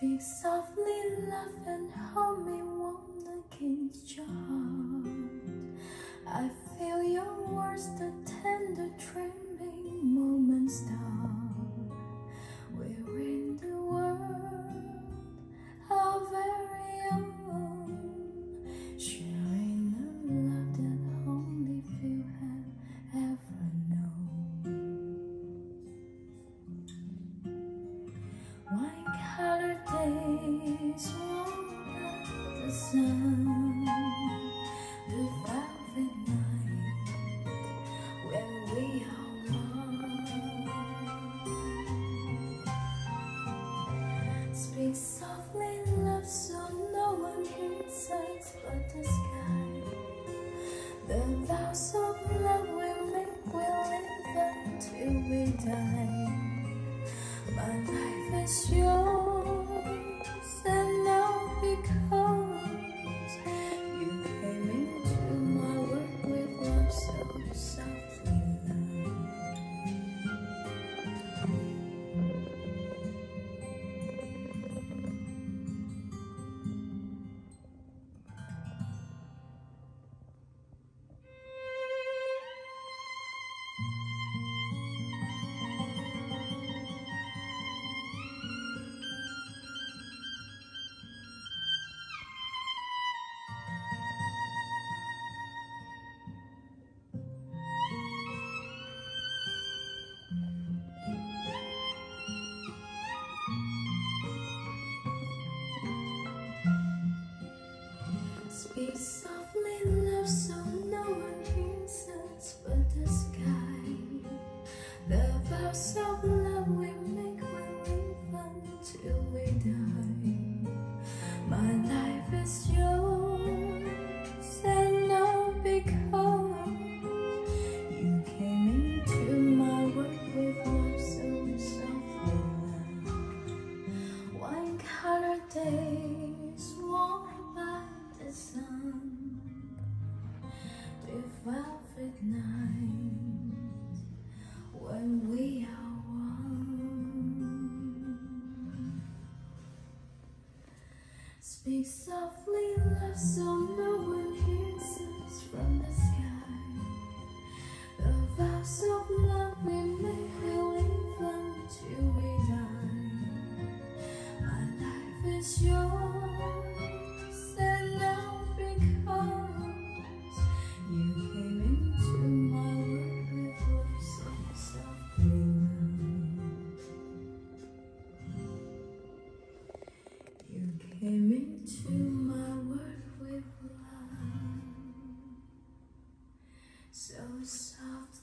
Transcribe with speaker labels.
Speaker 1: Speak softly, love, and hold me warm against your heart. I Speak softly, love, so no one hears us but the sky. The vows of love we make will live until we die. My life is yours, Speak softly, love, so no one hears us but the sky. The vows of love we make until we the velvet night when we are one. Speak softly, love, so no one hears us from the sky. The vows of love we make will live until we die. My life is yours. into my world with love so soft.